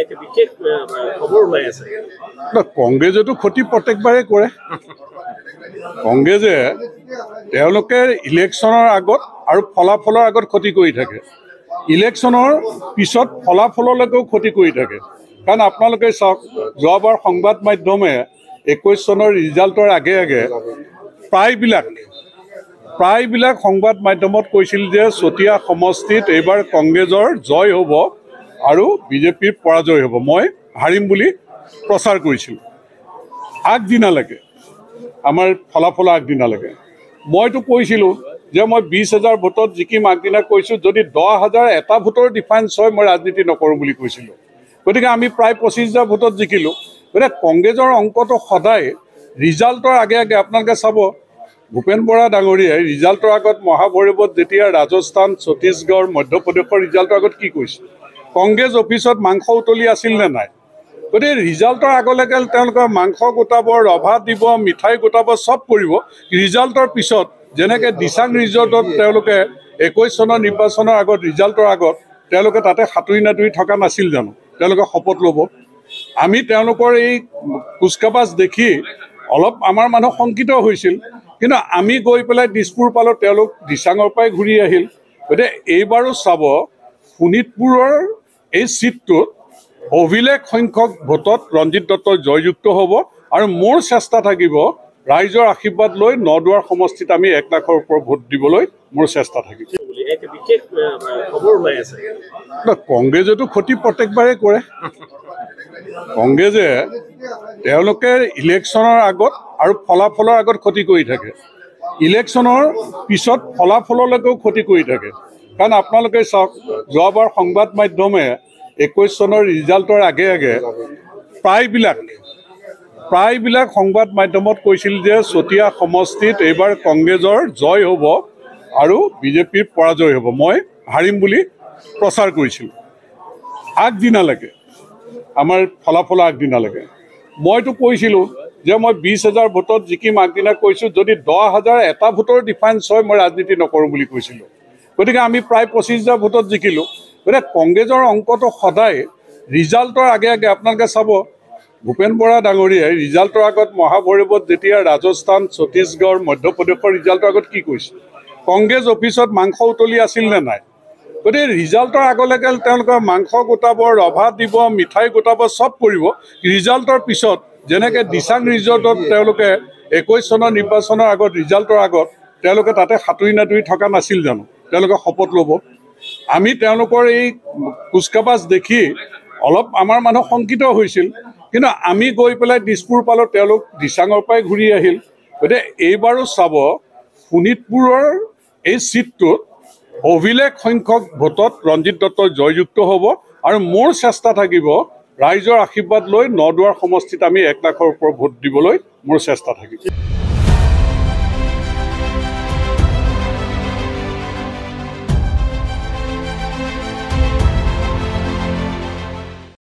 এতিয়া বিশেষ খবৰ ওলাই আছে। কংগ্ৰেছেতো ক্ষতি প্ৰত্যেকবাৰেই কৰে। কংগ্ৰেছে তেওঁলোকে ইলেকশ্যনৰ আগত আৰু ফলাফলৰ আগত ক্ষতি কৰি থাকে। ইলেকশ্যনৰ পিছত ফলাফললৈকেও ক্ষতি কৰি থাকে। কাৰণ আপোনালোকে চাওক যোৱাবাৰ সংবাদ মাধ্যমে একৈছ চনৰ ৰিজাল্টৰ আগে আগে প্ৰায়বিলাক প্ৰায়বিলাক সংবাদ মাধ্যমত কৈছিল যে চতিয়া সমষ্টিত এইবাৰ কংগ্ৰেছৰ জয় হ'ব। আৰু বিজেপিৰ পৰাজয় হ'ব। মই হাৰিম বুলি প্ৰচাৰ কৰিছিলোঁ। আগদিনালৈকে আমাৰ ফলাফলৰ আগদিনালৈকে। মইতো কৈছিলোঁ যে মই বিছ হাজাৰ ভোটত জিকিম আগদিনা কৈছোঁ যদি দহ হাজাৰ এটা ভোটৰ ডিফাৰেঞ্চ হয় মই ৰাজনীতি নকৰোঁ বুলি কৈছিলোঁ। গতিকে আমি প্ৰায় পঁচিছ হাজাৰ ভোটত জিকিলোঁ। গতিকে কংগ্ৰেছৰ অংকটো সদায় ৰিজাল্টৰ আগে আগে আপোনালোকে চাব ভূপেন বৰা ডাঙৰীয়াই ৰিজাল্টৰ আগত মহাভৈৰৱত যেতিয়া ৰাজস্থান ছত্তীশগড় মধ্যপ্ৰদেশৰ ৰিজাল্টৰ আগত কি কৈছিল কংগ্ৰেছ অফিচত মাংস উতলি আছিল নে নাই? গতিকে ৰিজাল্টৰ আগলৈকে তেওঁলোকে মাংস গোটাব ৰভা দিব মিঠাই গোটাব চব কৰিব। ৰিজাল্টৰ পিছত যেনেকৈ দিচাং ৰিজৰ্টত তেওঁলোকে একৈছ চনৰ নিৰ্বাচনৰ আগত ৰিজাল্টৰ আগত তেওঁলোকে তাতে সাঁতুৰি নাতুৰি থকা নাছিল জানো? তেওঁলোকে শপত ল'ব। আমি তেওঁলোকৰ এই কুচকাবাজ দেখি অলপ আমাৰ মানুহ শংকিত হৈছিল। কিন্তু আমি গৈ পেলাই দিছপুৰ পালোঁ তেওঁলোক দিচাঙৰ পৰাই ঘূৰি আহিল। গতিকে এইবাৰো চাব শোণিতপুৰৰ এই ছিটটোত অভিলেখ সংখ্যক ভোটত ৰঞ্জিত দত্ত জয়যুক্ত হ'ব আৰু মোৰ চেষ্টা থাকিব ৰাইজৰ আশীৰ্বাদ লৈ নদুৱাৰ সমষ্টিত আমি এক লাখৰ ওপৰত ভোট দিবলৈ মোৰ চেষ্টা থাকিব। কংগ্ৰেছেতো ক্ষতি প্ৰত্যেকবাৰেই কৰে। কংগ্ৰেছে তেওঁলোকে ইলেকশ্যনৰ আগত আৰু ফলাফলৰ আগত ক্ষতি কৰি থাকে। ইলেকশ্যনৰ পিছত ফলাফললৈকেও ক্ষতি কৰি থাকে। কাৰণ আপোনালোকে চাওক যোৱাবাৰ সংবাদ মাধ্যমে একৈছ চনৰ ৰিজাল্টৰ আগে আগে প্ৰায়বিলাক প্ৰায়বিলাক সংবাদ মাধ্যমত কৈছিল যে চতিয়া সমষ্টিত এইবাৰ কংগ্ৰেছৰ জয় হ'ব আৰু বিজেপিৰ পৰাজয় হ'ব। মই হাৰিম বুলি প্ৰচাৰ কৰিছিলোঁ। আগদিনালৈকে আমাৰ ফলাফলৰ আগদিনালৈকে। মইতো কৈছিলোঁ যে মই বিছ হাজাৰ ভোটত জিকিম আগদিনা কৈছোঁ যদি দহ হাজাৰ এটা ভোটৰ ডিফাৰেঞ্চ হয় মই ৰাজনীতি নকৰোঁ বুলি কৈছিলোঁ। গতিকে আমি প্ৰায় পঁচিছ হাজাৰ ভোটত জিকিলোঁ। গতিকে কংগ্ৰেছৰ অংকটো সদায় ৰিজাল্টৰ আগে আগে আপোনালোকে চাব ভূপেন বৰা ডাঙৰীয়াই ৰিজাল্টৰ আগত মহাভৈৰৱত যেতিয়া ৰাজস্থান ছত্তীশগড় মধ্যপ্ৰদেশৰ ৰিজাল্টৰ আগত কি কৈছিল কংগ্ৰেছ অফিচত মাংস উতলি আছিল নে নাই? গতিকে ৰিজাল্টৰ আগলৈকে তেওঁলোকে মাংস গোটাব ৰভা দিব মিঠাই গোটাব চব কৰিব। ৰিজাল্টৰ পিছত যেনেকৈ দিচাং ৰিজৰ্টত তেওঁলোকে একৈছ চনৰ নিৰ্বাচনৰ আগত ৰিজাল্টৰ আগত তেওঁলোকে তাতে সাঁতুৰি নাতুৰি থকা নাছিল জানো? তেওঁলোকে শপত ল'ব। আমি তেওঁলোকৰ এই কুচকাবাজ দেখি অলপ আমাৰ মানুহ শংকিত হৈছিল। কিন্তু আমি গৈ পেলাই দিছপুৰ পালোঁ তেওঁলোক দিচাঙৰ পৰাই ঘূৰি আহিল। গতিকে এইবাৰো চাব শোণিতপুৰৰ এই ছিটটোত অভিলেখ সংখ্যক ভোটত ৰঞ্জিত দত্ত জয়যুক্ত হ'ব আৰু মোৰ চেষ্টা থাকিব ৰাইজৰ আশীৰ্বাদ লৈ নদুৱাৰ সমষ্টিত আমি এক লাখৰ ওপৰত ভোট দিবলৈ মোৰ চেষ্টা থাকিব।